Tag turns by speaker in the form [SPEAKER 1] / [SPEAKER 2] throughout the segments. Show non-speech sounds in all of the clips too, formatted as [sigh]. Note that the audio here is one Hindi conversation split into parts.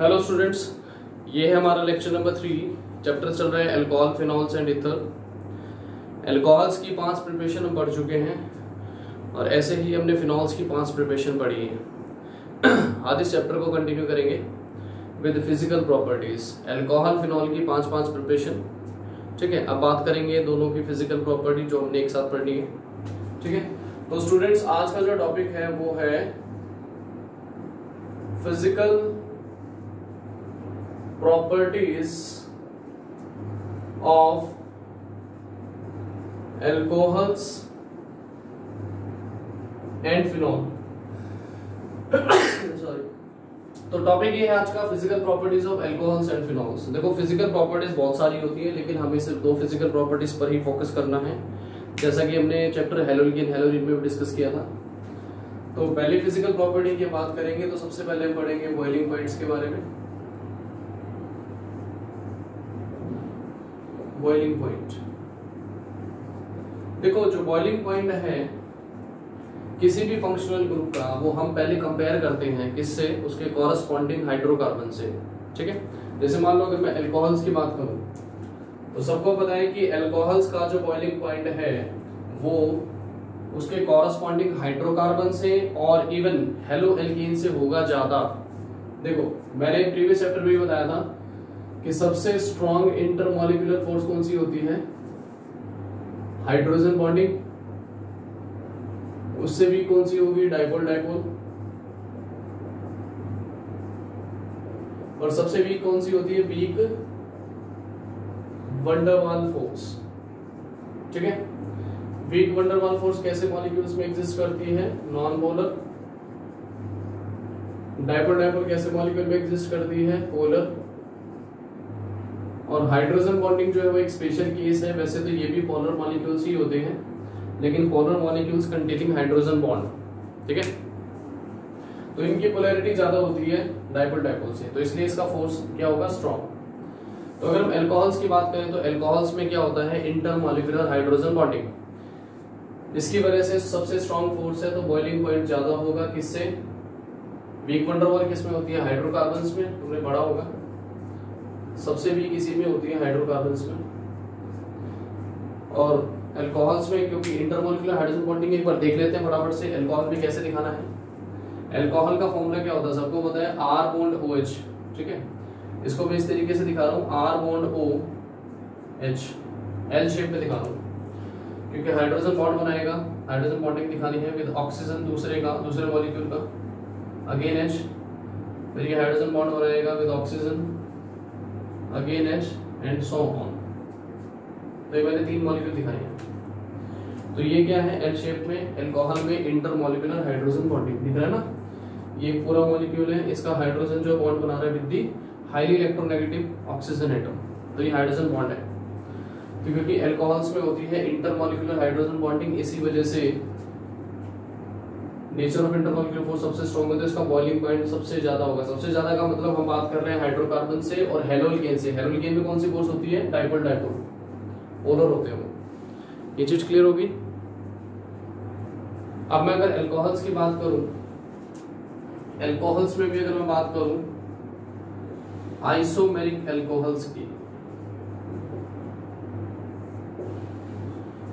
[SPEAKER 1] हेलो स्टूडेंट्स ये है हमारा लेक्चर नंबर थ्री चैप्टर चल रहा है alcohol phenols and ether alcohols की पाँच प्रिपरेशन हम पढ़ चुके हैं और ऐसे ही हमने फिनॉल्स की पाँच प्रिपरेशन पढ़ी है। [clears throat] आज इस चैप्टर को कंटिन्यू करेंगे with physical properties alcohol phenol की पाँच पाँच प्रिपरेशन ठीक है? अब बात करेंगे दोनों की फ़िज़िकल प्रॉपर्टी जो हमने एक साथ पढ़नी है। ठीक है? तो स्टूडेंट्स आज का जो टॉपिक है वो है physical properties of alcohols and phenol sorry तो टॉपिक ये है आज का physical properties of alcohols and phenols देखो फ़िज़िकल प्रॉपर्टीज़ बहुत सारी होती है, लेकिन हमें सिर्फ़ दो फ़िज़िकल प्रॉपर्टीज़ पर ही फोकस करना है। जैसा कि हमने चैप्टर हेलोलिन हेलोलिन में भी डिस्कस किया था। तो पहले फ़िज़िकल प्रॉपर्टी की बात करेंगे तो सबसे पहले हम पढ़ेंगे बॉइलिंग पॉइंट्स के बारे में। बॉइलिंग पॉइंट देखो, जो बॉइलिंग पॉइंट है, किसी भी फंक्शनल ग्रुप का, वो हम पहले कंपेयर करते हैं किससे? उसके कॉरस्पॉन्डिंग हाइड्रोकार्बन से। ठीक है? जैसे मान लो, अगर मैं एल्कोहल्स की बात करूँ तो सबको पता है कि एल्कोहल्स का जो बॉइलिंग पॉइंट है, वो उसके कॉरस्पॉन्डिंग हाइड्रोकार्बन से और इवन हेलो एल्कीन से होगा ज़्यादा। देखो, मैंने प्रीवियस चैप्टर में भी बताया था कि सबसे स्ट्रॉन्ग इंटरमोलिकुलर फोर्स कौन सी होती है? हाइड्रोजन बॉन्डिंग उससे भी कौन सी होगी? डाइपोल डाइपोल और सबसे वीक कौन सी होती है? वीक वंडरवाल फोर्स ठीक है? Weak van der Waals force कैसे मॉलिक्यूल्स में एग्जिस्ट करती है? नॉन पोलर डाइपोल डाइपोल कैसे मॉलिक्यूल में एग्जिस्ट करती है? पोलर हाइड्रोजन बॉन्डिंग जो है वो एक स्पेशल केस है। वैसे तो ये भी पोलर मॉलिक्यूल्स ही होते हैं, लेकिन polar molecules containing hydrogen bond ठीक है? तो इनकी पोलैरिटी ज़्यादा होती है डाइपोल डाइपोल से। तो इसलिए इसका फोर्स क्या होगा? स्ट्रॉन्ग तो अगर हम एल्कोहल्स की बात करें तो एल्कोहल्स में क्या होता है? इंटरमोलिकुलर हाइड्रोजन बॉन्डिंग इसकी वजह से सबसे स्ट्रॉन्ग फोर्स है तो बॉइलिंग पॉइंट ज़्यादा होगा किससे? वीक वंडरवॉल किसमें होती है? हाइड्रोकार्बन में तुमने पढ़ा होगा। सबसे वीक इसी में होती है हाइड्रोकार्बन्स में। और एल्कोहल्स में, क्योंकि इंटरमोलिकुलर हाइड्रोजन बॉन्डिंग एक बार देख लेते हैं फटाफट से एल्कोहल में कैसे दिखाना है। एल्कोहल का फॉर्मूला क्या होता है? सबको पता है आर बॉन्ड ओ एच ठीक है? इसको मैं इस तरीके से दिखा रहा हूँ R bond O H L shape में दिखा रहा हूँ। क्योंकि हाइड्रोजन बॉन्ड बनाएगा हाइड्रोजन बॉन्डिंग दिखानी है विद ऑक्सीजन दूसरे का, दूसरे मॉलिक्यूल का। अगेन एच फिर ये हाइड्रोजन बॉन्ड बनाएगा with oxygen again H and so on तो ये मैंने तीन मॉलिक्यूल दिखाए हैं। तो ये क्या है? एल शेप में एल्कोहल में इंटरमोलिकुलर हाइड्रोजन बॉन्डिंग दिख रहा है ना? ये पूरा मॉलिक्यूल है। इसका हाइड्रोजन जो बॉन्ड बना रहा है with the highly electronegative oxygen atom तो ये हाइड्रोजन बॉन्ड है। तो क्योंकि एल्कोहल्स में होती है इंटरमोलिकुलर हाइड्रोजन बॉन्डिंग इसी वजह से नेचर ऑफ़ इंटरमोलिकुलर फोर्स सबसे स्ट्रॉन्ग होता है इसका बॉइलिंग पॉइंट सबसे ज़्यादा होगा। सबसे ज़्यादा का मतलब हम बात कर रहे हैं हाइड्रोकार्बन से और हेलोल्केन से। हेलोल्केन में कौन सी फोर्स होती है? डाइपोल डाइपोल पोलर होते हैं वो। ये चीज़ क्लियर होगी? अब मैं अगर एल्कोहल्स की बात करूँ एल्कोहल्स में भी अगर मैं बात करूँ आइसोमेरिक एल्कोहल्स की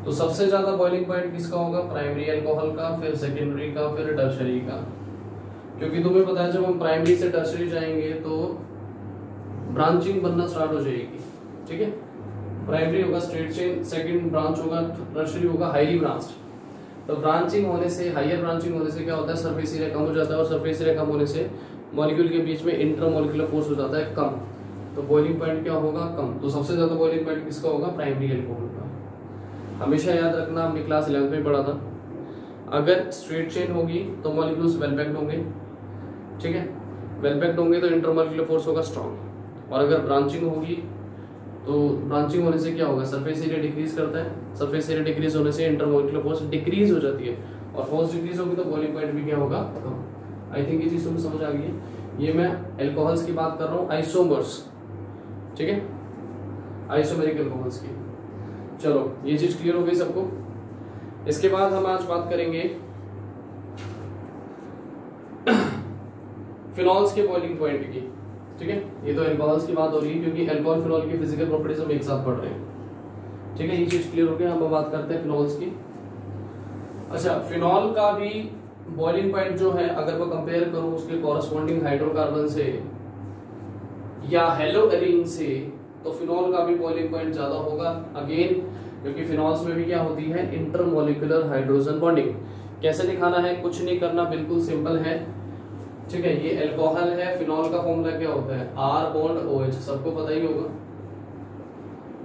[SPEAKER 1] तो सबसे ज़्यादा बॉइलिंग पॉइंट किसका होगा? प्राइमरी एल्कोहल का, फिर सेकेंडरी का, फिर टर्शरी का। क्योंकि तुम्हें पता है, जब हम प्राइमरी से टर्शरी जाएँगे तो ब्रांचिंग बनना स्टार्ट हो जाएगी, ठीक है? प्राइमरी होगा स्ट्रेट चेन सेकेंड ब्रांच होगा टर्शरी होगा हाईली ब्रांच तो ब्रांचिंग होने से हायर ब्रांचिंग होने से क्या होता है? सरफेस एरिया कम हो जाता है और सरफेस एरिया कम होने से मॉलिक्यूल के बीच में इंटरमोलिकुलर फोर्स हो जाता है कम। तो बॉइलिंग पॉइंट क्या होगा? कम। तो सबसे ज़्यादा बॉइलिंग पॉइंट किसका होगा? प्राइमरी एल्कोहल का। हमेशा याद रखना, हमने क्लास इलेवंथ में पढ़ा था। अगर स्ट्रेट चेन होगी तो मॉलिक्यूल्स वेल पैक्ड होंगे, ठीक है? वेल पैक्ड होंगे तो इंटरमोलिकुलर फोर्स होगा स्ट्रॉन्ग और अगर ब्रांचिंग होगी तो ब्रांचिंग होने से क्या होगा? सरफेस एरिया डिक्रीज करता है। सरफेस एरिया डिक्रीज होने से इंटरमोलिकुलर फोर्स डिक्रीज हो जाती है। और फोर्स डिक्रीज होगी तो बॉइलिंग पॉइंट भी क्या होगा? कम। आई थिंक ये चीज़ तुम्हें समझ आ गई है। ये मैं एल्कोहल्स की बात कर रहा हूँ आइसोमर्स ठीक है? आइसोमेरिक एल्कोहल्स की। चलो, ये चीज़ क्लियर हो गई सबको? इसके बाद हम आज बात करेंगे [coughs] फिनॉल्स के बॉइलिंग पॉइंट की, ठीक है? ये तो एल्कोहल्स की बात हो रही है, क्योंकि एल्कोहल फिनॉल की फ़िज़िकल प्रॉपर्टीज़ हम एक साथ पढ़ रहे हैं। ठीक है, ये चीज़ क्लियर हो गया, हम बात करते हैं फिनॉल्स की। अच्छा फिनॉल का भी बॉइलिंग पॉइंट जो है, अगर मैं कंपेयर करूँ उसके कॉरेस्पॉन्डिंग हाइड्रोकार्बन से या हेलो एरिन से तो फिनॉल का भी बॉइलिंग पॉइंट ज़्यादा होगा अगेन क्योंकि फिनॉल्स में भी क्या होती है इंटरमोलिकुलर हाइड्रोजन बॉन्डिंग कैसे दिखाना है? कुछ नहीं करना, बिल्कुल सिंपल है। ठीक है, ये एल्कोहल है फिनॉल का फॉर्मूला क्या होता है? आर बॉन्ड ओ एच सबको पता ही होगा।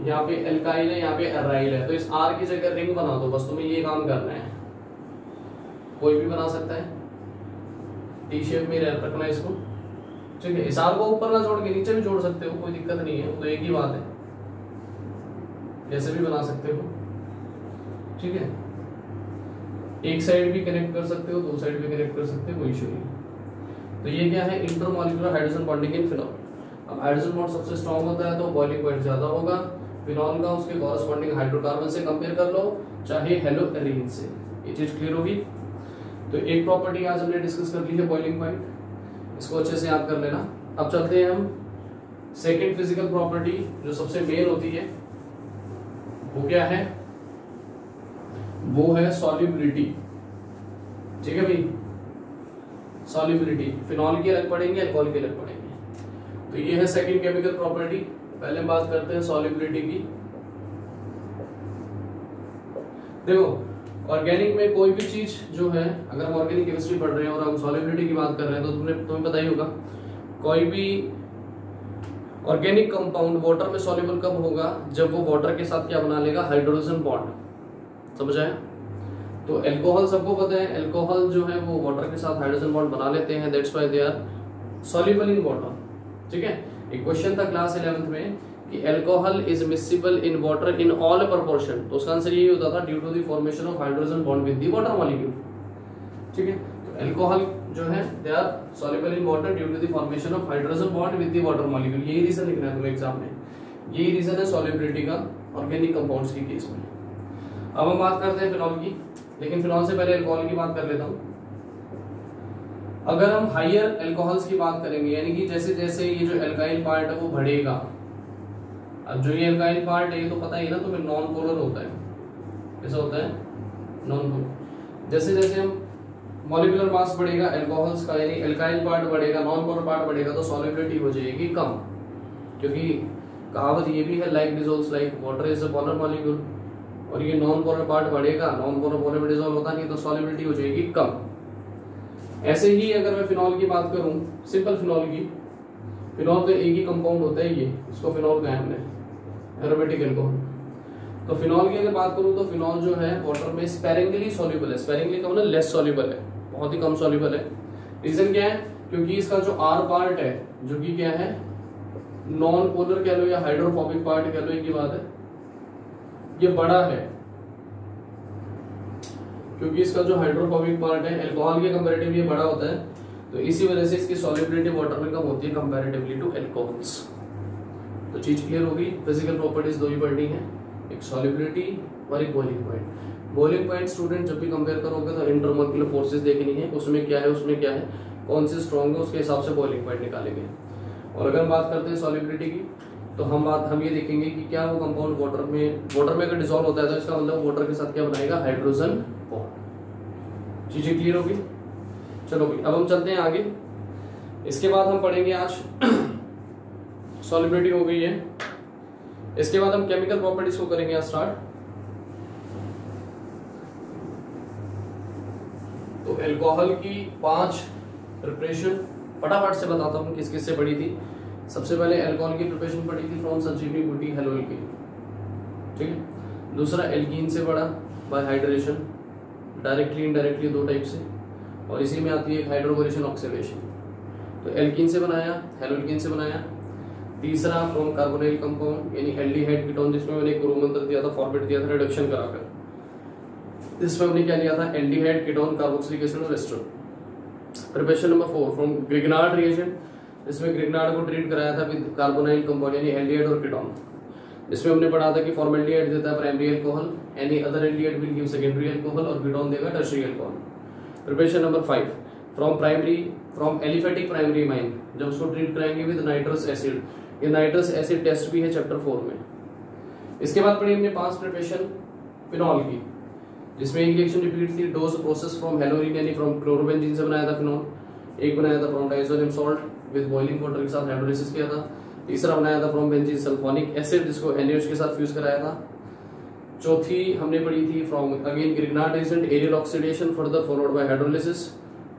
[SPEAKER 1] यहाँ पे एल्काइल है, यहाँ पे एराइल है। तो इस आर की जगह रिंग बना दो, बस तुम्हें ये काम करना है। कोई भी बना सकता है। टी शेप में रखना इसको। ठीक है, इस को ऊपर ना जोड़ के नीचे भी जोड़ सकते हो, कोई दिक्कत नहीं है, वो तो एक ही बात है। कैसे भी बना सकते हो। ठीक है? एक साइड भी कनेक्ट कर सकते हो, दो साइड भी कनेक्ट कर सकते हो, कोई इशू नहीं। तो ये क्या है intermolecular hydrogen bonding in phenol अब हाइड्रोजन बॉन्ड सबसे स्ट्रॉन्ग होता है तो बॉइलिंग पॉइंट ज़्यादा होगा। फिनॉल का उसके कॉरेस्पॉन्डिंग हाइड्रोकार्बन से कंपेयर कर लो, चाहे हेलो से। ये चीज़ क्लियर होगी। तो एक प्रॉपर्टी आज हमने डिस्कस कर ली है बॉइलिंग पॉइंट इसको अच्छे से याद कर लेना। अब चलते हैं हम सेकेंड फ़िज़िकल प्रॉपर्टी जो सबसे मेन होती है, वो क्या है? वो है सॉल्युबिलिटी ठीक है भाई? सॉल्युबिलिटी फिनॉल की अलग पढ़ेंगे अल्कोहल की अलग पढ़ेंगे तो ये है सेकेंड केमिकल प्रॉपर्टी पहले बात करते हैं सॉल्युबिलिटी की। देखो ऑर्गेनिक में कोई भी चीज़ जो है, अगर हम ऑर्गेनिक केमिस्ट्री पढ़ रहे हैं और हम सॉलिबिलिटी की बात कर रहे हैं तो तुम्हें तुम्हें पता ही होगा। कोई भी ऑर्गेनिक कंपाउंड वाटर में सॉल्युबल कब होगा? जब वो वाटर के साथ क्या बना लेगा? हाइड्रोजन बॉन्ड समझ आया तो एल्कोहल सबको पता है। एल्कोहल जो है वो वाटर के साथ हाइड्रोजन बॉन्ड बना लेते हैं। That's why they are soluble in water ठीक है? एक क्वेश्चन था क्लास 11th में। कि alcohol is miscible in water in all proportion तो उसका आंसर यही होता था due to the formation of hydrogen bond with the water molecule ठीक है? तो अल्कोहल जो है they are soluble in water due to the formation of hydrogen bond with the water molecule यही रीजन लिखना है तुम्हें एग्ज़ाम में. यही रीजन है सॉल्युबिलिटी का ऑर्गेनिक कंपाउंड्स की केस में. अब हम बात करते हैं फिनॉल की. लेकिन फिनॉल से पहले अल्कोहल की बात कर लेता हूँ. अगर हम हाइयर अल्कोहल्स की बात करेंगे, यानी कि जैसे जैसे ये जो एल्काइल पार्ट है वो बढ़ेगा अब जो ये एल्काइल पार्ट है, ये तो पता ही ना तुम्हें नॉन पोलर होता है। कैसा होता है? नॉन पोलर जैसे जैसे हम मॉलिकुलर मास बढ़ेगा अल्कोहल्स का, यानी एल्काइल पार्ट बढ़ेगा नॉन पोलर पार्ट बढ़ेगा तो सॉलिबिलिटी हो जाएगी कम। क्योंकि कहावत ये भी है like dissolves like water is a polar molecule और ये नॉन पोलर पार्ट बढ़ेगा नॉन पोलर पोलर में डिजोल्व होता नहीं तो सॉलिबिलिटी हो जाएगी कम। ऐसे ही अगर मैं फिनॉल की बात करूँ सिंपल फिनॉल की फिनॉल तो एक ही कंपाउंड होता है ये, इसको फिनॉल कहा है हमने। एरोमेटिक एल्कोहल तो फिनॉल की अगर बात करूँ तो फिनॉल जो है वाटर में स्पेरिंगली सॉल्युबल है। स्पेरिंगली का मतलब लेस सॉल्युबल है। बहुत ही कम सॉल्युबल है। रीजन क्या है? क्योंकि इसका जो आर पार्ट है, जो कि क्या है? नॉन पोलर कह लो या हाइड्रोफोबिक पार्ट कह लो एक ही बात है। ये बड़ा है। क्योंकि इसका जो हाइड्रोफोबिक पार्ट है अल्कोहल के कंपैरेटिव ये बड़ा होता है। तो इसी वजह से इसकी सॉलिबिलिटी वाटर में कम होती है कंपैरेटिवली टू अल्कोहल्स तो चीज़ क्लियर होगी फ़िज़िकल प्रॉपर्टीज़ दो ही पढ़नी है। एक सॉलिबिलिटी और एक boiling point boiling point student जब भी कंपेयर करोगे तो इंटरमोलिकुलर फोर्सेज देखनी है उसमें क्या है, उसमें क्या है। कौन से स्ट्रॉन्ग है, उसके हिसाब से बॉइलिंग पॉइंट निकालेंगे। और अगर हम बात करते हैं सॉलिबिलिटी की तो हम बात, हम ये देखेंगे कि क्या वो कंपाउंड वाटर में वाटर में अगर डिजोल्व होता है तो इसका मतलब वाटर के साथ क्या बनाएगा? हाइड्रोजन बॉन्ड चीज़ें क्लियर होगी चलो, अब हम चलते हैं आगे। इसके बाद हम पढ़ेंगे आज सॉलिबिलिटी हो गई है। इसके बाद हम केमिकल प्रॉपर्टीज़ को करेंगे स्टार्ट तो एल्कोहल की पाँच प्रिपरेशन फटाफट से बताता हूँ किस किस से पढ़ी थी। सबसे पहले एल्कोहल की प्रिपरेशन पढ़ी थी फ्रॉम संजीवनी बूटी हेलो एल्किन ठीक है? दूसरा एल्कीन से पड़ा बाय हाइड्रेशन डायरेक्टली इनडायरेक्टली दो टाइप से। और इसी में आती है हाइड्रोकोरेशन ऑक्सीडेशन तो एल्कीन से बनाया हेलोल्किन से बनाया तीसरा फ्रॉम कार्बोनाइल कंपाउंड यानी एल्डिहाइड कीटोन जिसमें मैंने गुरु मंत्र दिया था फॉर्मेट दिया था रिडक्शन कराकर इसमें हमने क्या लिया था? एल्डिहाइड कीटोन कार्बोक्सिलिक एसिड और ester preparation number four from Grignard reagent इसमें ग्रिगनार्ड को ट्रीट कराया था विद कार्बोनाइल कंपाउंड यानी एल्डिहाइड और कीटोन इसमें हमने पढ़ा था कि फॉर्मेल्डिहाइड देता है primary alcohol any other aldehyde will give secondary alcohol और कीटोन देगा tertiary alcohol preparation number five from primary from aliphatic primary amine जब उसको ट्रीट कराएँगे विद नाइट्रस एसिड ये नाइट्रस एसिड टेस्ट भी है चैप्टर फोर में। इसके बाद पढ़ी हमने पाँच प्रिपरेशन फिनॉल की, जिसमें रिएक्शन रिपीट थी डोज प्रोसेस फ्रॉम हेलोरिन यानी फ्रॉम क्लोरोबेंजीन से बनाया था फिनॉल एक बनाया था from diazonium salt with boiling water के साथ हाइड्रोलिसिस किया था। तीसरा बनाया था फ्रॉम बेंजीन सल्फोनिक एसिड जिसको एनएच के साथ फ्यूज कराया था। चौथी हमने पढ़ी थी from again Grignard agent aerial oxidation further followed by hydrolysis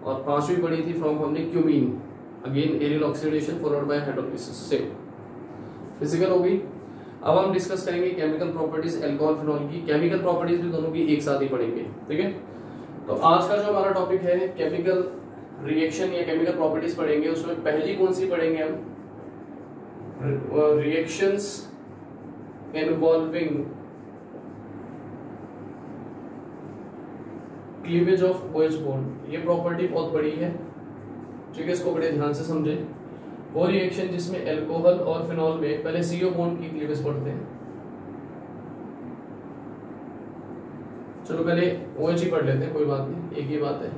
[SPEAKER 1] और पांचवी पढ़ी थी फ्रॉम हमने cumene again aerial oxidation followed by hydrolysis same physical हो गई अब हम डिस्कस करेंगे केमिकल प्रॉपर्टीज़ एल्कोहल फिनॉल की। केमिकल प्रॉपर्टीज़ भी दोनों की एक साथ ही पढ़ेंगे, ठीक है? तो आज का जो हमारा टॉपिक है केमिकल रिएक्शन या केमिकल प्रॉपर्टीज़ पढ़ेंगे। उसमें पहली कौन सी पढ़ेंगे हम? Reactions involving cleavage of OH bond ये प्रॉपर्टी बहुत बड़ी है, ठीक है? इसको बड़े ध्यान से समझे। वो रिएक्शन जिसमें एल्कोहल और फिनॉल में पहले सीओ बॉन्ड की क्लीवेज पढ़ते हैं। चलो पहले ओएच ही पढ़ लेते हैं, कोई बात नहीं, एक ही बात है।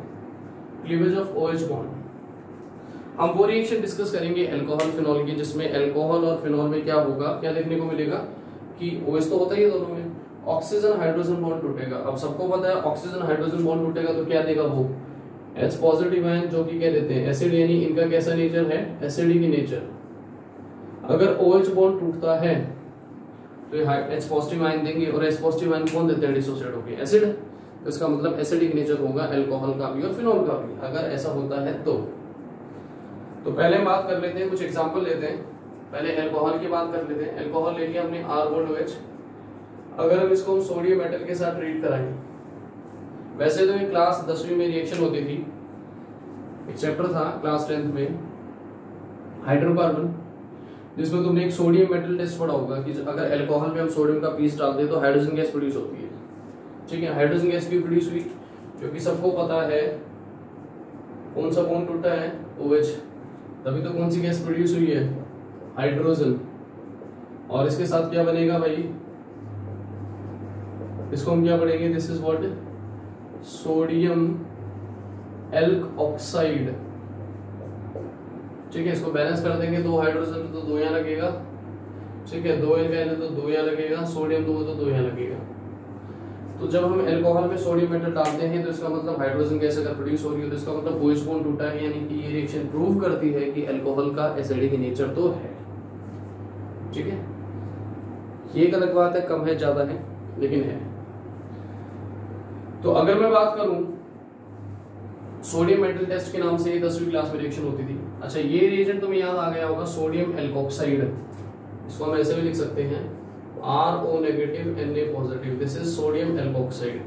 [SPEAKER 1] क्लीवेज ऑफ़ ओएच बॉन्ड हम वो रिएक्शन डिस्कस करेंगे अल्कोहल फिनॉल की, जिसमें अल्कोहल और फिनॉल में क्या होगा, क्या देखने को मिलेगा कि ओएच तो होता ही है दोनों में। ऑक्सीजन हाइड्रोजन बॉन्ड टूटेगा। अब सबको पता है ऑक्सीजन हाइड्रोजन बॉन्ड टूटेगा तो क्या देगा वो? एच पॉजिटिव आयन जो कि क्या देते हैं एसिड यानी इनका कैसा नेचर है? एसिडी की नेचर अगर ओ OH बॉन्ड टूटता है तो एच पॉजिटिव आयन देंगे और एच पॉजिटिव आयन कौन देते हैं? डिसोसिएट होकर एसिड तो इसका मतलब एसिडिक नेचर होगा अल्कोहल का भी और फिनॉल का भी, अगर ऐसा होता है तो। तो पहले हम बात कर लेते हैं, कुछ एग्जांपल लेते हैं। पहले अल्कोहल की बात कर लेते हैं। अल्कोहल ले लिया हमने आर बोल्ड OH अगर हम इसको हम सोडियम मेटल के साथ ट्रीट कराएँ वैसे तो ये क्लास दसवीं में रिएक्शन होती थी। एक चैप्टर था क्लास टेंथ में हाइड्रोकार्बन जिसमें तुमने एक सोडियम मेटल टेस्ट पढ़ा होगा कि अगर एल्कोहल में हम सोडियम का पीस डालते हैं तो हाइड्रोजन गैस प्रोड्यूस होती है। ठीक है हाइड्रोजन गैस भी प्रोड्यूस हुई क्योंकि सबको पता है कौन सा बॉन्ड टूटा है OH तभी तो कौन सी गैस प्रोड्यूस हुई है? हाइड्रोजन और इसके साथ क्या बनेगा भाई? इसको हम क्या पढ़ेंगे? This is what sodium alkoxide. ठीक है, इसको बैलेंस कर देंगे, दो हाइड्रोजन तो दो यहाँ लगेगा। ठीक है, दो एल तो दो यहाँ लगेगा, सोडियम दो तो दो यहाँ लगेगा। तो जब हम एल्कोहल में सोडियम मेटल डालते हैं तो इसका मतलब हाइड्रोजन गैस अगर प्रोड्यूस हो रही है तो इसका मतलब OH बॉन्ड टूटा है, यानी कि ये रिएक्शन प्रूव करती है कि एल्कोहल का एसिडिक नेचर तो है। ठीक है? ये एक अलग बात है, कम है, ज़्यादा है, लेकिन है। तो अगर मैं बात करूँ सोडियम मेटल टेस्ट के नाम से दसवीं क्लास में रिएक्शन होती थी। अच्छा ये रिएजेंट तुम्हें याद आ गया होगा सोडियम एल्कोक्साइड इसको हम ऐसे भी लिख सकते हैं R O negative N A positive this is sodium alkoxide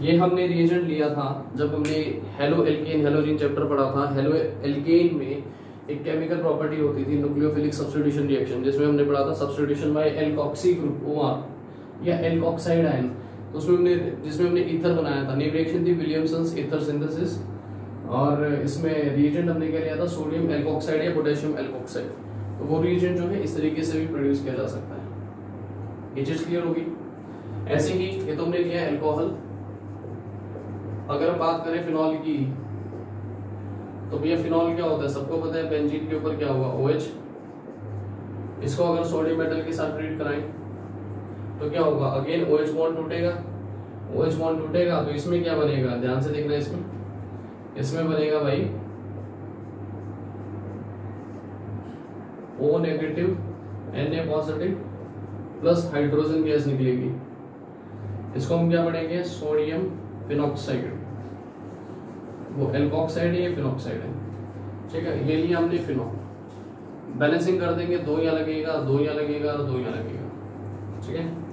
[SPEAKER 1] ये हमने रिएजेंट लिया था, जब हमने हेलो एल्केन हेलोरिन चैप्टर पढ़ा था। हेलो एल्केन में एक केमिकल प्रॉपर्टी होती थी न्यूक्लियोफिलिक सब्स्टिट्यूशन रिएक्शन जिसमें हमने पढ़ा था substitution by alkoxy group or या एल्कोक्साइड आयन तो उसमें हमने, जिसमें हमने ईथर बनाया था। न्यू रिएक्शन थी विलियमसन्स ईथर सिंथेसिस और इसमें रिएजेंट हमने क्या लिया था? सोडियम एल्कोक्साइड या पोटेशियम एल्कोक्साइड तो वो रिएजेंट जो है, इस तरीके से भी प्रोड्यूस किया जा सकता है। ये चीज़ क्लियर होगी? ऐसे ही ये तो हमने लिया एल्कोहल अगर हम बात करें फिनॉल की तो भैया फिनॉल क्या होता है? सबको पता है बेंजीन के ऊपर क्या होगा OH इसको अगर सोडियम मेटल के साथ ट्रीट कराएँ तो क्या होगा? अगेन OH बॉन्ड टूटेगा। ओ एच बॉन्ड टूटेगा तो इसमें क्या बनेगा? ध्यान से देखना इसमें। इसमें बनेगा भाई, O negative N A positive plus hydrogen gas निकलेगी। इसको हम क्या पढ़ेंगे? सोडियम फिनॉक्साइड वो एल्कोक्साइड है ये फिनॉक्साइड है? ठीक है, ये लिया हमने फिनॉल बैलेंसिंग कर देंगे, दो यहाँ लगेगा, दो यहाँ लगेगा और दो यहाँ लगेगा। ठीक है?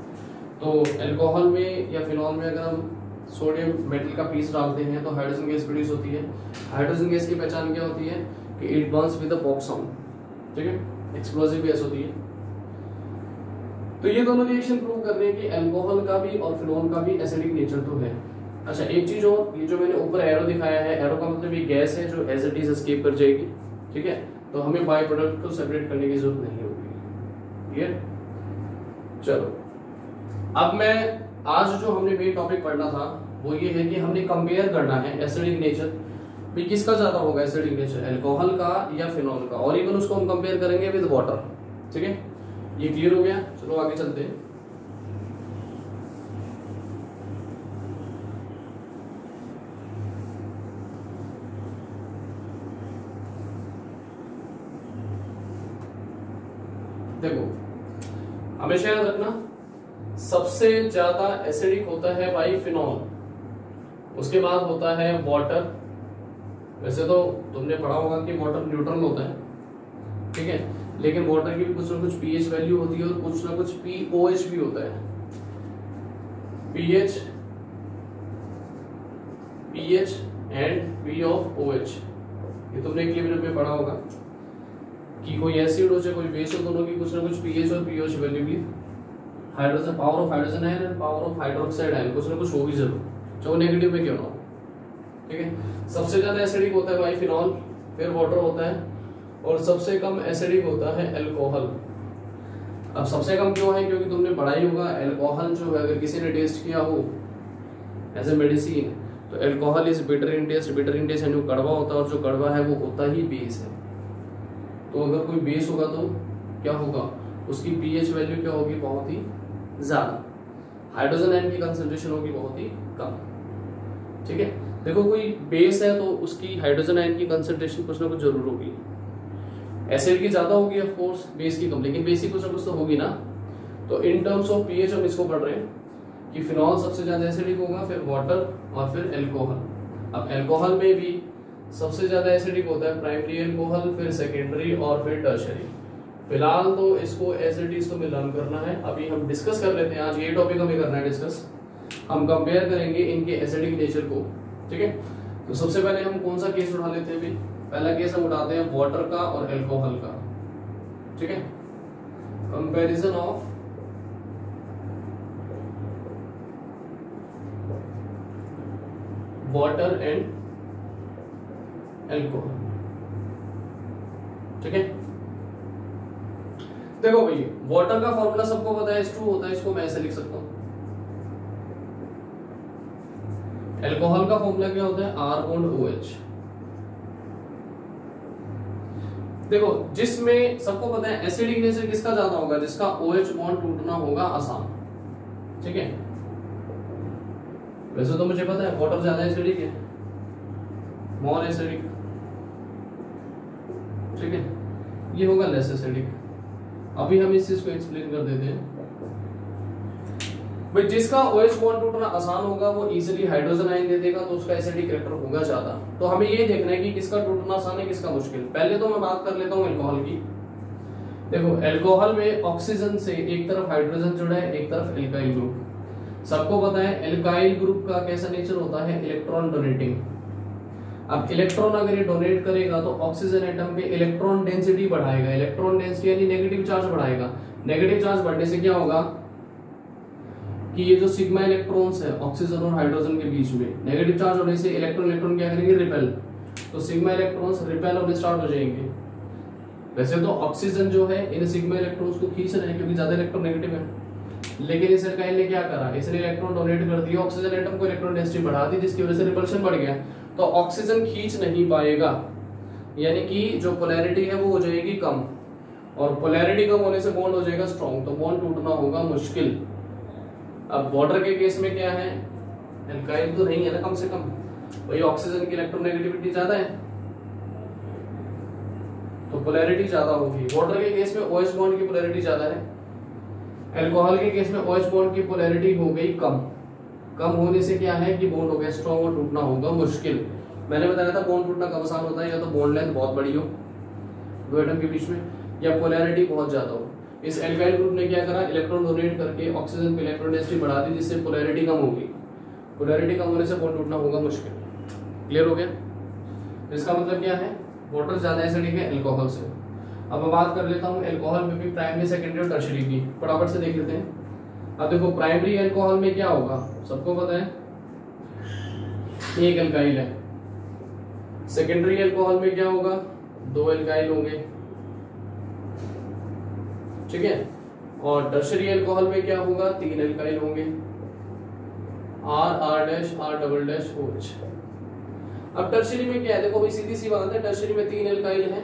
[SPEAKER 1] तो एल्कोहल में या फिनॉल में अगर हम सोडियम मेटल का पीस डालते हैं तो हाइड्रोजन गैस प्रोड्यूस होती है। हाइड्रोजन गैस की पहचान क्या होती है? कि it burns with a sound ठीक है? एक्सप्लोसिव गैस होती है। तो ये दोनों रिएक्शन प्रूव कर रहे हैं कि अल्कोहल का भी और फिनोल का भी एसिडिक नेचर तो है। अच्छा एक चीज़ और, ये जो मैंने ऊपर एरो दिखाया है एरो का मतलब ये गैस है जो एज इट इज़ एस्केप कर जाएगी। ठीक है? तो हमें बाय प्रोडक्ट को सेपरेट करने की ज़रूरत नहीं होगी। क्लियर चलो। अब मैं आज जो हमने मेन टॉपिक पढ़ना था, वो ये है कि हमने कंपेयर करना है एसिडिक नेचर भी किसका ज़्यादा होगा एसिडिक नेचर एल्कोहल का या फिनॉल का? और इवन उसको हम कंपेयर करेंगे विद वाटर ठीक है? ये क्लियर हो गया? चलो आगे चलते हैं। देखो, हमेशा याद रखना सबसे ज़्यादा एसिडिक होता है भाई फिनॉल। उसके बाद होता है वाटर। वैसे तो तुमने पढ़ा होगा कि वाटर न्यूट्रल होता है। ठीक है? लेकिन वाटर की भी कुछ ना कुछ पीएच वैल्यू होती है और कुछ ना कुछ पीओएच भी होता है। PH pH and p of OH. ये तुमने इक्विलिब्रियम में पढ़ा होगा कि कोई एसिड हो चाहे कोई बेस हो, दोनों की कुछ ना कुछ पीएच और पीओएच वैल्यू भी hydrogen power of hydrogen and power of hydroxide ion कुछ ना कुछ होगी ज़रूर। चाहे वो नेगेटिव में क्यों ना हो? ठीक है? सबसे ज़्यादा एसिडिक होता है भाई फिनॉल फिर वाटर होता है, और सबसे कम एसिडिक होता है अल्कोहल अब सबसे कम क्यों है? क्योंकि तुमने पढ़ा ही होगा एल्कोहल जो है, अगर किसी ने टेस्ट किया हो एज ए मेडिसिन तो alcohol is bitter in taste bitter in taste यानी कड़वा होता है, और जो कड़वा है, वो होता ही बेस है। तो अगर कोई बेस होगा तो क्या होगा? उसकी पीएच वैल्यू क्या होगी? बहुत ही ज़्यादा। हाइड्रोजन आयन की कंसेंट्रेशन होगी बहुत ही कम। ठीक है? देखो, कोई बेस है तो उसकी हाइड्रोजन आयन की कंसेंट्रेशन कुछ ना कुछ ज़रूर होगी। एसिड की ज़्यादा होगी ऑफ़ कोर्स बेस की कम। लेकिन बेस की कुछ ना कुछ तो होगी ना। तो इन टर्म्स ऑफ़ पीएच हम इसको पढ़ रहे हैं कि फिनॉल सबसे ज़्यादा एसिडिक होगा, फिर वाटर और फिर एल्कोहल अब एल्कोहल में भी सबसे ज़्यादा एसिडिक होता है प्राइमरी एल्कोहल फिर सेकेंडरी और फिर टर्शरी फ़िलहाल तो इसको एसिडिस तो लर्न करना है। अभी हम डिस्कस कर लेते हैं। आज ये टॉपिक हमें करना है डिस्कस हम कंपेयर करेंगे इनके एसिडिक नेचर को। ठीक है? तो सबसे पहले हम कौन सा केस उठा लेते हैं अभी? पहला केस हम उठाते हैं वाटर का और एल्कोहल का। ठीक है? Comparison of water and alcohol ठीक है? देखो भाई वाटर का फॉर्मूला सबको पता है H2 होता है, इसको मैं ऐसे लिख सकता हूँ। एल्कोहल का फॉर्मूला क्या होता है? आर बॉन्ड ओ एच देखो, जिसमें सबको पता है एसिडिक नेचर किसका ज़्यादा होगा? जिसका ओ एच बॉन्ड टूटना होगा आसान। ठीक है? वैसे तो मुझे पता है वाटर ज़्यादा एसिडिक है। मोर एसिडिक ठीक है? ये होगा लेस एसिडिक अभी हम इस चीज़ को एक्सप्लेन कर देते हैं। भाई, जिसका OH बॉन्ड टूटना आसान होगा, वो इजीली हाइड्रोजन आयन दे देगा तो उसका एसिडिक कैरेक्टर होगा ज़्यादा। तो हमें ये देखना है कि किसका टूटना आसान है, किसका मुश्किल। पहले तो मैं बात कर लेता हूँ एल्कोहल की। देखो एल्कोहल में ऑक्सीजन से एक तरफ़ हाइड्रोजन जुड़ा है, एक तरफ़ एल्काइल ग्रुप सबको पता है एल्काइल ग्रुप का कैसा नेचर होता है? इलेक्ट्रॉन डोनेटिंग अब इलेक्ट्रॉन अगर ये डोनेट करेगा तो ऑक्सीजन एटम पे इलेक्ट्रॉन डेंसिटी बढ़ाएगा। इलेक्ट्रॉन डेंसिटी यानी नेगेटिव चार्ज बढ़ाएगा। नेगेटिव चार्ज बढ़ने से क्या होगा? कि ये जो सिग्मा इलेक्ट्रॉन्स है ऑक्सीजन और हाइड्रोजन के बीच में नेगेटिव चार्ज होने से इलेक्ट्रॉन इलेक्ट्रॉन क्या करेंगे? रिपेल तो सिग्मा इलेक्ट्रॉन्स रिपेल होने स्टार्ट हो जाएँगे। वैसे तो ऑक्सीजन जो है, इन सिग्मा इलेक्ट्रॉन्स को खींच रहे हैं क्योंकि ज़्यादा इलेक्ट्रॉन नेगेटिव है। लेकिन इस एल्काइल ने क्या करा? इसने इलेक्ट्रॉन डोनेट कर दिया ऑक्सीजन एटम को इलेक्ट्रॉन डेंसिटी बढ़ा दी, जिसकी वजह से रिपल्शन बढ़ गया। तो ऑक्सीजन खींच नहीं पाएगा। यानी कि जो पोलैरिटी है वो हो जाएगी कम। और पोलैरिटी कम होने से बॉन्ड हो जाएगा स्ट्रॉन्ग तो बॉन्ड टूटना होगा मुश्किल। अब वाटर के केस में क्या है? एल्काइल तो नहीं है ना कम से कम। वही ऑक्सीजन की इलेक्ट्रोनेगेटिविटी ज़्यादा है। तो पोलैरिटी ज़्यादा होगी। वाटर के केस में ओएच बॉन्ड की पोलैरिटी ज़्यादा है। एल्कोहल के केस में ओएच बॉन्ड की पोलैरिटी हो गई कम। कम होने से क्या है कि बॉन्ड हो गया स्ट्रॉन्ग और टूटना होगा, मुश्किल। मैंने बताया था बोन टूटना कब आसान होता है, या तो बोन लेंथ बहुत बड़ी हो, दो एटम के बीच में, या पोलैरिटी बहुत ज़्यादा हो। इस एल्काइल ग्रुप ने क्या करा इलेक्ट्रॉन डोनेट करके ऑक्सीजन पे इलेक्ट्रॉन डेंसिटी बढ़ा दी, जिससे पोलैरिटी कम होगी। पोलैरिटी कम होने से बॉन्ड टूटना होगा मुश्किल। क्लियर हो गया? इसका मतलब क्या है? वाटर ज़्यादा एसिडिक है एल्कोहल से। अब मैं बात कर लेता हूँ एल्कोहल में भी प्राइमरी सेकेंडरी और टर्शरी की। फटाफट से देख लेते हैं। अब देखो प्राइमरी एल्कोहल में क्या होगा? सबको पता है? एक एल्काइल है। सेकेंडरी एल्कोहल में क्या होगा? दो एल्काइल होंगे। ठीक है? और टर्शरी एल्कोहल में क्या होगा? तीन एल्काइल होंगे। R R dash R double dash O H अब टर्शरी में क्या है? देखो भाई सीधी सी बात है टर्शरी में तीन एल्काइल है।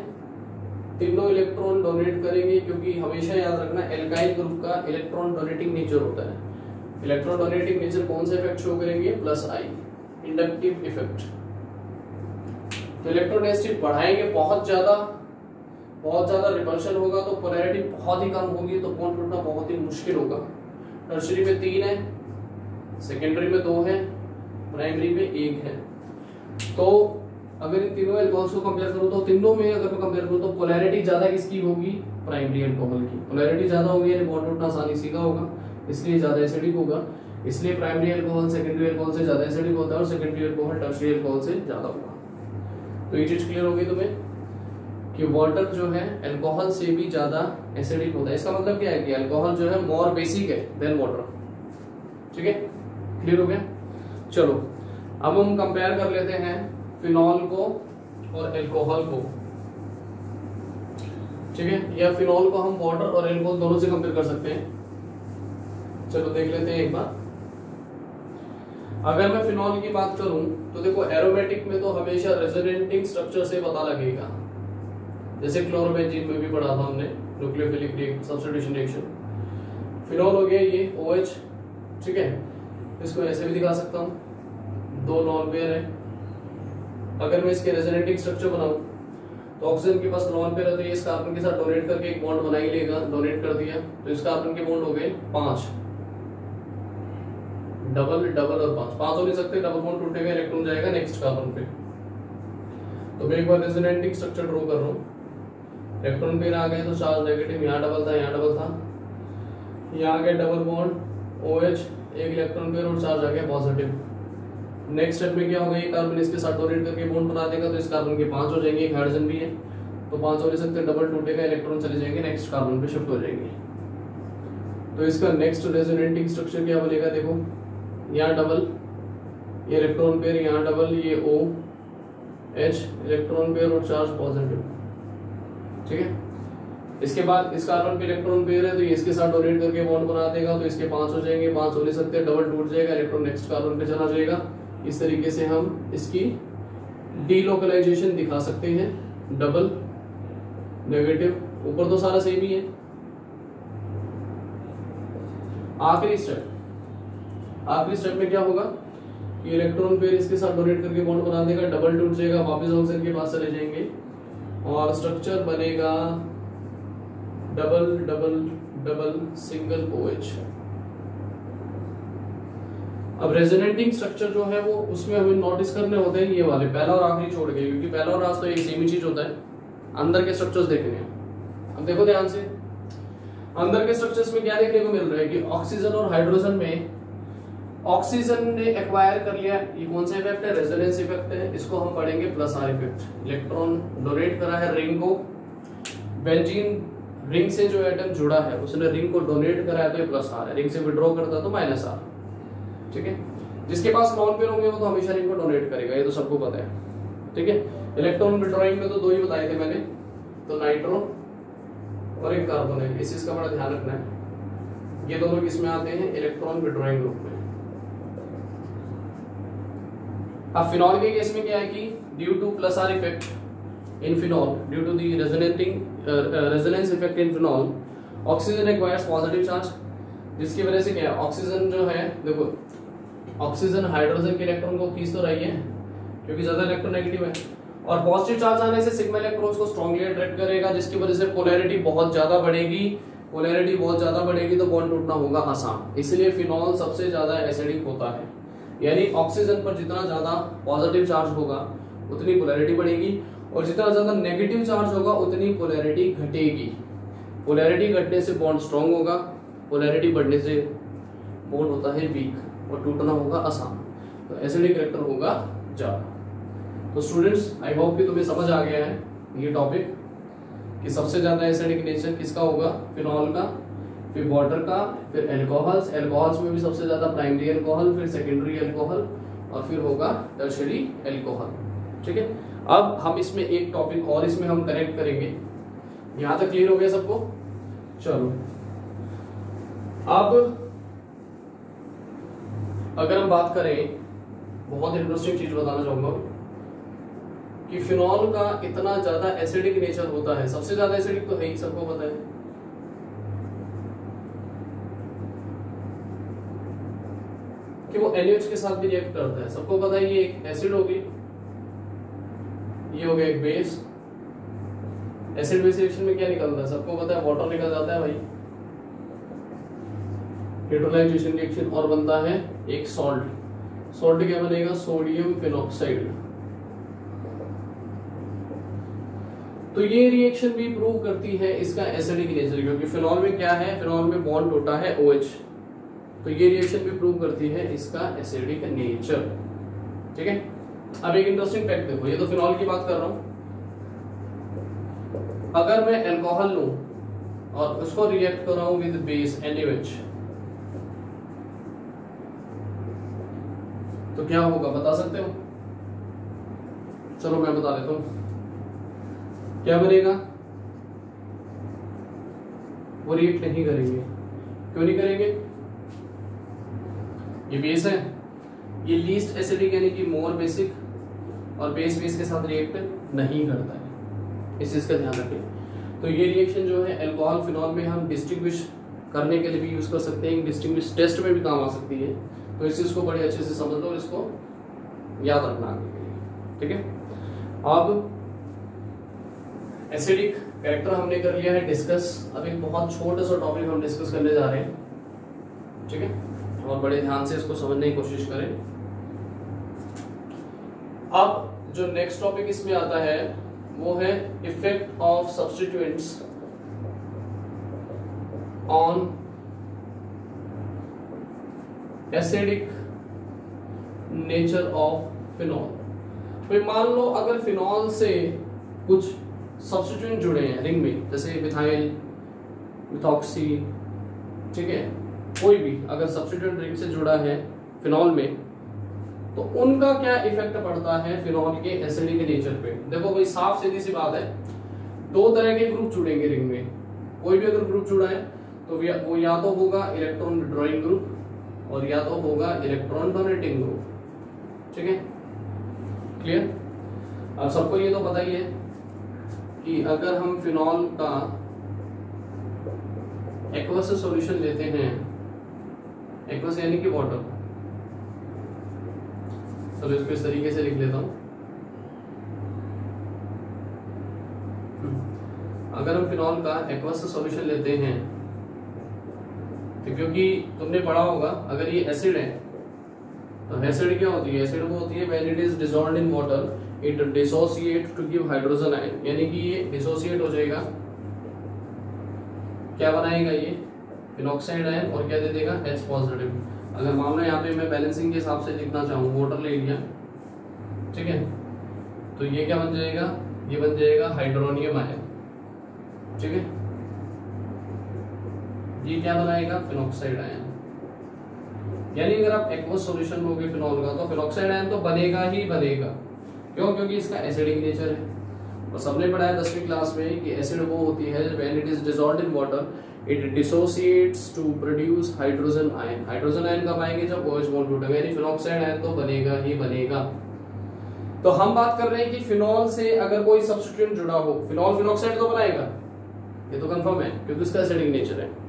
[SPEAKER 1] तीनों इलेक्ट्रॉन डोनेट करेंगे क्योंकि हमेशा याद रखना एल्काइल ग्रुप का इलेक्ट्रॉन डोनेटिंग नेचर होता है। इलेक्ट्रॉन डोनेटिंग नेचर कौन सा इफ़ेक्ट शो करेंगे? प्लस आई इंडक्टिव इफ़ेक्ट तो इलेक्ट्रॉन डेंसिटी बढ़ाएँगे बहुत ज़्यादा बहुत ज़्यादा रिपल्शन होगा तो पोलैरिटी बहुत ही कम होगी तो बॉन्ड टूटना बहुत ही मुश्किल होगा। टर्शरी में तीन है सेकेंडरी में दो है प्राइमरी में एक है। तो अगर इन तीनों एल्कोहल्स को कंपेयर करूँ तो तीनों में अगर मैं कंपेयर करूँ तो पोलैरिटी ज़्यादा किसकी होगी? प्राइमरी एल्कोहल की। पोलैरिटी ज़्यादा होगी यानी बॉन्ड टूटना आसानी सीधा होगा। इसलिए ज़्यादा एसिडिक होगा। इसलिए प्राइमरी एल्कोहल सेकेंडरी एल्कोहल से ज़्यादा एसिडिक होता है और सेकेंडरी एल्कोहल टर्शियरी एल्कोहल से ज़्यादा होगा। तो ये चीज़ क्लियर होगी तुम्हें? कि वाटर जो है अल्कोहल से भी ज़्यादा एसिडिक होता है। इसका मतलब क्या है कि अल्कोहल जो है मोर बेसिक है देन वाटर ठीक है? क्लियर हो गया? चलो, अब हम कंपेयर कर लेते हैं फिनॉल को और एल्कोहल को। ठीक है? या फिनॉल को हम वाटर और एल्कोहल दोनों से कंपेयर कर सकते हैं। चलो देख लेते हैं एक बार। अगर मैं फिनॉल की बात करूँ तो देखो एरोमेटिक में तो हमेशा रेजोनेटिंग स्ट्रक्चर से पता लगेगा। जैसे क्लोरोबेंजीन में भी पढ़ा था हमने न्यूक्लियोफिलिक सब्स्टिट्यूशन रिएक्शन फिनॉल हो गया ये OH ठीक है? इसको ऐसे भी दिखा सकता हूँ। दो नॉन पेयर है। अगर मैं इसके रेजोनेटिंग स्ट्रक्चर बनाऊँ तो ऑक्सीजन के पास नॉन पेयर तो ये इस कार्बन के साथ डोनेट करके एक बॉन्ड बना ही लेगा डोनेट कर दिया तो इस कार्बन के बॉन्ड हो गए? पाँच। डबल डबल और पाँच। पाँच हो नहीं सकते डबल बॉन्ड टूटेगा इलेक्ट्रॉन जाएगा नेक्स्ट कार्बन पे। तो मैं एक बार रेजोनेटिंग स्ट्रक्चर ड्रॉ कर रहा हूँ। इलेक्ट्रॉन पेयर आ गए तो चार्ज नेगेटिव यहाँ डबल था, यहाँ डबल था। यहाँ आ गया डबल बॉन्ड OH एक इलेक्ट्रॉन पेयर और चार्ज आ गया पॉजिटिव नेक्स्ट स्टेप में क्या होगा? ये कार्बन इसके साथ डोनेट करके बॉन्ड बना देगा तो इस कार्बन के पाँच हो जाएँगे, एक हाइड्रोजन भी है। तो पाँच हो सकते डबल टूटेगा इलेक्ट्रॉन चले जाएँगे नेक्स्ट कार्बन पे शिफ्ट हो जाएँगे। तो इसका नेक्स्ट रेजोनेटिंग स्ट्रक्चर क्या बनेगा देखो, यहाँ डबल ये इलेक्ट्रॉन पेयर यहाँ डबल ये ओ एच इलेक्ट्रॉन पेयर और चार्ज पॉजिटिव ठीक है? इसके बाद इस कार्बन पे इलेक्ट्रॉन पेयर है तो ये इसके साथ डोनेट करके बॉन्ड बना देगा तो इसके पाँच हो जाएँगे, पाँच हो नहीं सकते डबल टूट जाएगा इलेक्ट्रॉन नेक्स्ट कार्बन पे चला जाएगा। इस तरीके से हम इसकी डीलोकलाइजेशन दिखा सकते हैं। डबल नेगेटिव ऊपर तो सारा सेम ही है। आखिरी स्टेप आखिरी स्टेप में क्या होगा? कि इलेक्ट्रॉन पेयर इसके साथ डोनेट करके बॉन्ड बना देगा डबल टूट जाएगा, वापस ऑक्सीजन के पास चले जाएँगे। और स्ट्रक्चर बनेगा double double double single O OH अब रेजोनेटिंग स्ट्रक्चर जो है वो उसमें हमें नोटिस करने होते हैं ये वाले, पहला और आखिरी छोड़ के, क्योंकि पहला और आज तो एक सेम ही चीज़ होता है। अंदर के स्ट्रक्चर्स देखने हैं। अब देखो ध्यान से। अंदर के स्ट्रक्चर्स में क्या देखने को मिल रहा है कि ऑक्सीजन और हाइड्रोजन में ऑक्सीजन ने एक्वायर कर लिया। ये कौन सा इफ़ेक्ट है? रेजोनेंस इफ़ेक्ट है। इसको हम पढ़ेंगे plus R effect electron donate करा है रिंग को। बेंजीन रिंग से जो एटम जुड़ा है, उसने रिंग को डोनेट कराया तो ये प्लस आर है। रिंग से विड्रॉ करता तो माइनस आर ठीक है? जिसके पास नॉन पेयर होंगे, वो तो हमेशा रिंग को डोनेट करेगा, ये तो सबको पता है। ठीक है? इलेक्ट्रॉन विड्रॉइंग में तो दो ही बताए थे मैंने। तो नाइट्रो और एक कार्बन है। इस चीज़ का बड़ा ध्यान रखना है। ये दोनों किसमें आते हैं? इलेक्ट्रॉन विड्रॉइंग ग्रुप में। अब फिनॉल के केस में क्या है कि due to plus R effect in phenol due to the resonating resonance effect in phenol oxygen acquires positive charge जिसकी वजह से क्या है? ऑक्सीजन जो है, देखो ऑक्सीजन हाइड्रोजन के इलेक्ट्रॉन को खींच तो रही है, क्योंकि ज़्यादा इलेक्ट्रॉन नेगेटिव है। और पॉजिटिव चार्ज आने से सिग्मा इलेक्ट्रॉन्स को स्ट्रांगली अट्रैक्ट करेगा, जिसकी वजह से पोलैरिटी बहुत ज़्यादा बढ़ेगी। पोलैरिटी बहुत ज़्यादा बढ़ेगी तो बॉन्ड टूटना होगा आसान। इसलिए फिनॉल सबसे ज़्यादा एसिडिक होता है। यानी ऑक्सीजन पर जितना ज़्यादा पॉजिटिव चार्ज होगा, उतनी पोलैरिटी बढ़ेगी। और जितना ज़्यादा नेगेटिव चार्ज होगा, उतनी पोलैरिटी घटेगी। पोलैरिटी घटने से बॉन्ड स्ट्रांग होगा पोलैरिटी बढ़ने से बॉन्ड होता है वीक और टूटना होगा आसान। तो एसिडिक करेक्टर होगा ज़्यादा तो स्टूडेंट्स आई होप कि तुम्हें समझ आ गया है ये टॉपिक कि सबसे ज़्यादा एसिडिक नेचर किसका होगा? फिनॉल का, फिर वाटर का, फिर एल्कोहल्स एल्कोहल्स में भी सबसे ज़्यादा प्राइमरी एल्कोहल फिर सेकेंडरी एल्कोहल और फिर होगा टर्शरी एल्कोहल ठीक है? अब हम इसमें एक टॉपिक और इसमें हम कनेक्ट करेंगे। यहाँ तक क्लियर हो गया सबको? चलो। अब अगर हम बात करें, बहुत इंटरेस्टिंग चीज़ बताना चाहूँगा। कि फिनॉल का इतना ज़्यादा एसिडिक नेचर होता है। सबसे ज़्यादा एसिडिक तो है ही, सबको पता है। कि वो NaOH के साथ भी रिएक्ट करता है। सबको पता है, ये एक एसिड होगी। ये हो गया एक बेस एसिड बेस रिएक्शन में क्या निकलता है? सबको पता है वाटर निकल जाता है भाई। न्यूट्रलाइजेशन रिएक्शन और बनता है एक सॉल्ट सॉल्ट क्या बनेगा? सोडियम फिनॉक्साइड तो ये रिएक्शन भी प्रूव करती है इसका एसिडिक नेचर क्योंकि फिनॉल में क्या है? फिनॉल में बॉन्ड होता है OH तो ये रिएक्शन भी प्रूव करती है इसका एसिडिक नेचर ठीक है? अब एक इंटरेस्टिंग फैक्ट देखो, ये तो फिनॉल की बात कर रहा हूँ। अगर मैं एल्कोहल लू और उसको रिएक्ट कर रहा हूँ विद बेस NaOH तो क्या होगा? बता सकते हो? चलो मैं बता देता हूँ। क्या बनेगा? वो रिएक्ट नहीं करेंगे। क्यों नहीं करेंगे? ये बेस है। ये लीस्ट एसिडिक यानी कि मोर बेसिक और बेस बेस के साथ रिएक्ट नहीं करता है। इस चीज़ का ध्यान रखें। तो ये रिएक्शन जो है अल्कोहल फिनॉल में हम डिस्टिंग्विश करने के लिए भी यूज़ कर सकते हैं। डिस्टिंग्विश टेस्ट में भी काम आ सकती है। तो इस चीज़ को बड़े अच्छे से समझ लो और इसको याद रखना ठीक है? अब एसिडिक कैरेक्टर हमने कर लिया है डिस्कस अब एक बहुत छोटा सा टॉपिक हम डिस्कस करने जा रहे हैं, ठीक है? और बड़े ध्यान से इसको समझने की कोशिश करें। अब जो नेक्स्ट टॉपिक इसमें आता है, वो है effect of substituents on acidic nature of phenol तो मान लो अगर फिनॉल से कुछ सब्सटीट्यूएंट जुड़े हैं रिंग में, जैसे मिथाइल मिथॉक्सी ठीक है? कोई भी अगर सब्सटीट्यूएंट रिंग से जुड़ा है फिनॉल में तो उनका क्या इफ़ेक्ट पड़ता है फिनॉल के एसिडिक नेचर पे? देखो भाई, साफ़ सीधी सी बात है, दो तरह के ग्रुप जुड़ेंगे रिंग में। कोई भी अगर ग्रुप जुड़ा है तो वो या तो होगा इलेक्ट्रॉन विड्रॉइंग ग्रुप और या तो होगा इलेक्ट्रॉन डोनेटिंग ग्रुप ठीक है? क्लियर अब सबको ये तो पता ही है कि अगर हम फिनॉल का एक्वस सॉल्यूशन लेते हैं एक्वस यानी कि वाटर चलो इसको इस तरीके से लिख लेता हूँ। अगर हम फिनॉल का एक्वस सॉल्यूशन लेते हैं तो क्योंकि तुमने पढ़ा होगा, अगर ये एसिड है तो एसिड क्या होती है? एसिड वो होती है when it is dissolved in water it dissociate to give hydrogen ion यानी कि ये डिसोसिएट हो जाएगा। क्या बनाएगा ये? फिनॉक्साइड आयन और क्या दे देगा? एच पॉजिटिव अगर मान लो यहाँ पे मैं बैलेंसिंग के हिसाब से लिखना चाहूँ वाटर ले लिया, ठीक है? तो ये क्या बन जाएगा? ये बन जाएगा हाइड्रोनियम आयन ठीक है? ये क्या बनाएगा? फिनॉक्साइड आयन यानी अगर आप एक्वस सॉल्यूशन लोगे फिनॉल का तो फिनॉक्साइड आयन तो बनेगा ही बनेगा। क्यों? क्योंकि इसका एसिडिक नेचर है। और सबने पढ़ा है दसवीं क्लास में कि एसिड वो होती है when it is dissolved in water it dissociates to produce hydrogen ion hydrogen ion कब आएँगे? जब OH बॉन्ड टूटेगा यानी फिनॉक्साइड आयन तो बनेगा ही बनेगा। तो हम बात कर रहे हैं कि फिनॉल से अगर कोई सब्सटीट्यूएंट जुड़ा हो फिनॉल फिनॉक्साइड तो बनाएगा? ये तो कंफर्म है, क्योंकि इसका एसिडिक नेचर है।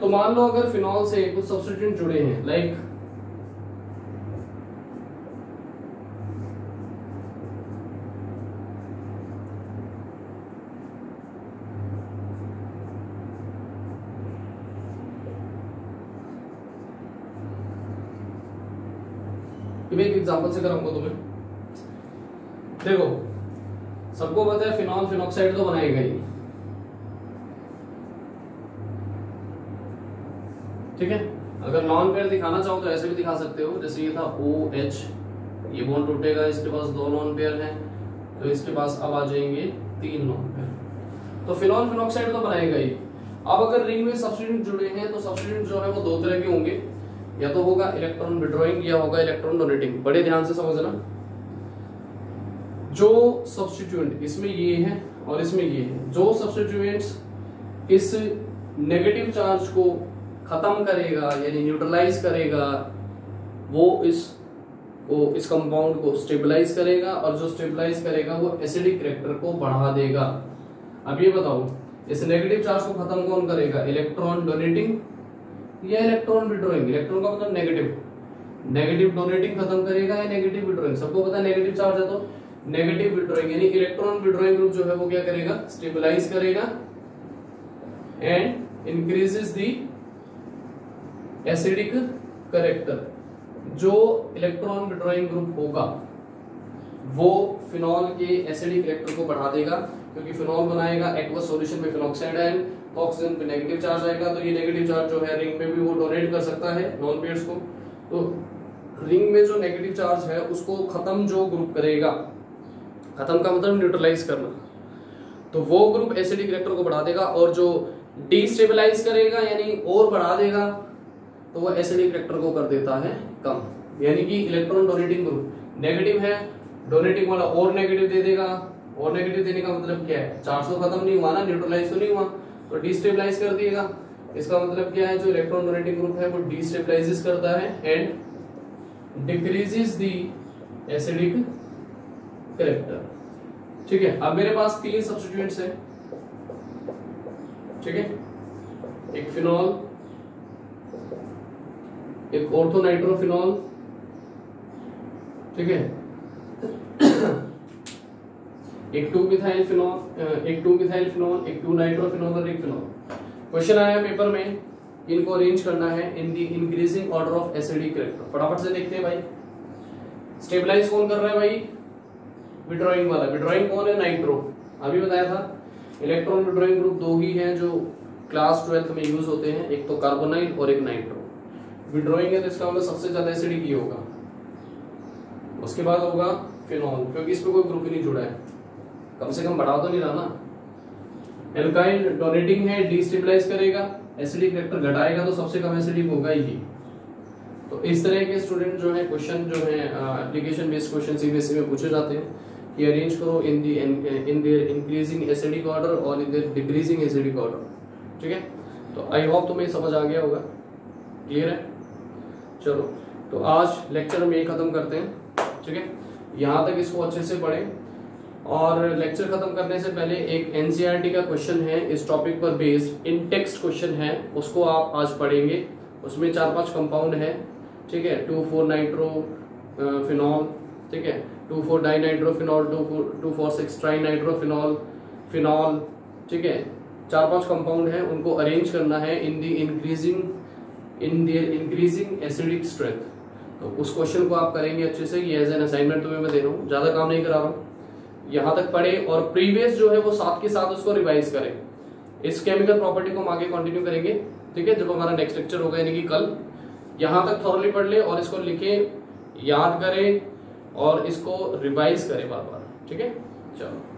[SPEAKER 1] तो मान लो अगर फिनॉल से कुछ सब्सटीट्यूएंट जुड़े हैं लाइक मैं एक एग्जांपल से कराऊँगा तुम्हें। देखो सबको पता है फिनॉल फिनॉक्साइड तो बनाएगा ही ठीक है? अगर नॉन पेयर दिखाना चाहो तो ऐसे भी दिखा सकते हो। जैसे ये था ओ एच ये बॉन्ड टूटेगा, इसके पास दो नॉन पेयर हैं तो इसके पास अब आ जाएँगे तीन नॉन पेयर तो फिनॉल फिनॉक्साइड तो बनाएगा ही। अब अगर रिंग में सब्सटीट्यूट जुड़े हैं तो सब्सटीट्यूट जो है वो दो तरह के होंगे। या तो होगा इलेक्ट्रॉन विड्रॉइंग या होगा इलेक्ट्रॉन डोनेटिंग बड़े ध्यान से समझना। जो सब्सटीट्यूएंट इसमें ये है और इसमें ये है। जो सब्सटीट्यूएंट्स इस नेगेटिव चार्ज को खत्म करेगा, यानी न्यूट्रलाइज करेगा, वो इस को इस कंपाउंड को स्टेबलाइज करेगा और जो स्टेबलाइज करेगा वो एसिडिक करेक्टर को बढ़ा देगा। अब ये बताओ, इस नेगेटिव चार्ज को खत्म कौन करेगा? इलेक्ट्रॉन डोनेटिंग या इलेक्ट्रॉन विड्रॉइंग इलेक्ट्रॉन का मतलब नेगेटिव नेगेटिव डोनेटिंग खत्म करेगा या नेगेटिव विड्रॉइंग सबको पता है नेगेटिव चार्ज है तो नेगेटिव विड्रॉइंग यानी इलेक्ट्रॉन विड्रॉइंग ग्रुप जो है वो क्या करेगा? स्टेबलाइज करेगा। And increases the acidic character जो इलेक्ट्रॉन विड्रॉइंग ग्रुप होगा, वो फिनॉल के एसिडिक करेक्टर को बढ़ा देगा, क्योंकि फिनॉल बनाएगा एक्वस सॉल्यूशन में फिनॉक्साइड आयन ऑक्सीजन पे नेगेटिव चार्ज आएगा तो ये नेगेटिव चार्ज जो है रिंग में भी वो डोनेट कर सकता है नॉन पेयर्स को। तो रिंग में जो नेगेटिव चार्ज है, उसको खत्म जो ग्रुप करेगा, खत्म का मतलब न्यूट्रलाइज करना तो वो ग्रुप एसिडिक रिएक्टर को बढ़ा देगा और जो डिस्टेबलाइज करेगा, यानी और बढ़ा देगा तो वो एसिडिक रिएक्टर को कर देता है कम। यानी कि इलेक्ट्रॉन डोनेटिंग ग्रुप नेगेटिव है डोनेटिंग वाला और नेगेटिव दे देगा। और नेगेटिव देने का मतलब क्या है? चार्ज तो खत्म नहीं हुआ ना न्यूट्रलाइज तो नहीं हुआ तो डिस्टेबलाइज कर दिएगा। इसका मतलब क्या है? जो इलेक्ट्रॉन डोनेटिंग ग्रुप है, वो डिस्टेबलाइजेस करता है and decreases the acidic character ठीक है, अब मेरे पास तीन सब्सटीट्यूएंट्स हैं। ठीक है, एक फिनॉल एक ऑर्थोनाइट्रोफिनॉल। ठीक है? एक टू मिथाइल फिनॉल एक टू मिथाइल फिनॉल एक टू नाइट्रोफिनॉल और एक फिनॉल। क्वेश्चन आया पेपर में, इनको अरेंज करना है in the increasing order of acidic character फटाफट से देखते हैं भाई। स्टेबलाइज कौन कर रहा है भाई? विड्रॉइंग वाला। विड्रॉइंग कौन है? नाइट्रो अभी बताया था। इलेक्ट्रॉन विड्रॉइंग ग्रुप दो ही हैं जो क्लास ट्वेल्थ में यूज़ होते हैं। एक तो कार्बोनाइल और एक नाइट्रो विड्रॉइंग है तो इसका मतलब सबसे ज़्यादा एसिडिक ही होगा। उसके बाद होगा फिनॉल क्योंकि इसमें कोई ग्रुप ही नहीं जुड़ा है। कम से कम बढ़ा तो नहीं रहा ना। एल्काइल डोनेटिंग है डिस्टेबलाइज करेगा एसिडिक करेक्टर घटाएगा तो सबसे कम एसिडिक होगा ही। तो इस तरह के स्टूडेंट जो है क्वेश्चन जो है एप्लीकेशन बेस्ड क्वेश्चन सीबीएसई में पूछे जाते हैं कि अरेंज करो in the in their increasing acidic order और in their decreasing acidic order ठीक है? तो आई होप तुम्हें समझ आ गया होगा। क्लियर है? चलो तो आज लेक्चर हम ये खत्म करते हैं, ठीक है? यहाँ तक इसको अच्छे से पढ़ें। और लेक्चर खत्म करने से पहले एक एनसीईआरटी का क्वेश्चन है, इस टॉपिक पर बेस्ड इन टेक्स्ट क्वेश्चन है, उसको आप आज पढ़ेंगे। उसमें चार पाँच कंपाउंड है, ठीक है? टू फोर नाइट्रो फिनॉल, ठीक है? Two four di nitrophenol two four two four six tri nitrophenol phenol, ठीक है? चार पाँच कंपाउंड है, उनको अरेंज करना है in the increasing in the increasing acidic strength तो उस क्वेश्चन को आप करेंगे अच्छे से ये एज एन असाइनमेंट तुम्हें मैं दे रहा हूँ। ज़्यादा काम नहीं करा रहा हूँ। यहाँ तक पढ़े और प्रीवियस जो है वो साथ के साथ उसको रिवाइज करें। इस केमिकल प्रॉपर्टी को हम आगे कंटिन्यू करेंगे। ठीक है? जब हमारा नेक्स्ट लेक्चर होगा, यानी कि कल। यहाँ तक थॉरली पढ़ ले और इसको लिखे, याद करें और इसको रिवाइज करें बार बार ठीक है? चलो।